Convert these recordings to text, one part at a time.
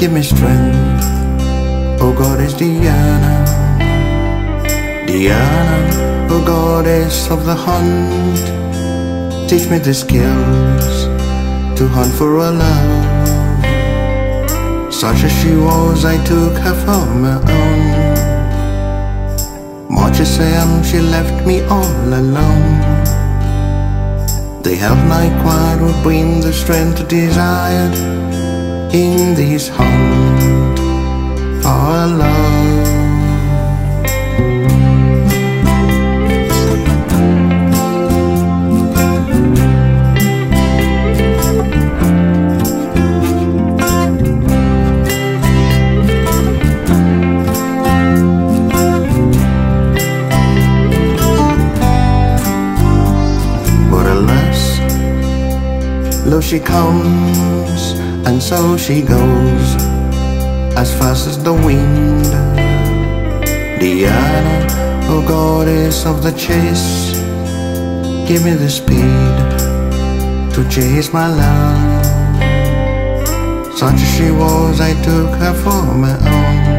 give me strength. Oh goddess Diana, Diana, oh goddess of the hunt, teach me the skills to hunt for a love. Such as she was, I took her for my own. Much as I am, she left me all alone. The health night quiet would bring the strength desired in this hunt for love. But alas, lo she comes, and so she goes, as fast as the wind. Diana, oh goddess of the chase, give me the speed to chase my love. Such as she was, I took her for my own.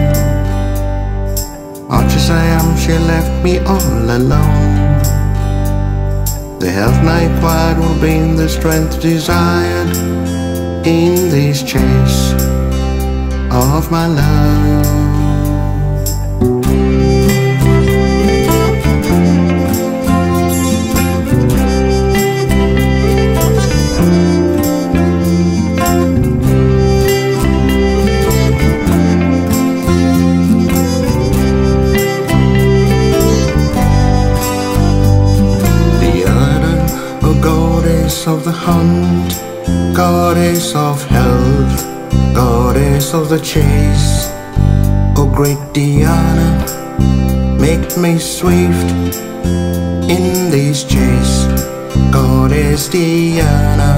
Much as I am, she left me all alone. The health night quiet will bring the strength desired in this chase of my love. Of the hunt, goddess of health, goddess of the chase. O great Diana, make me swift in this chase, goddess Diana.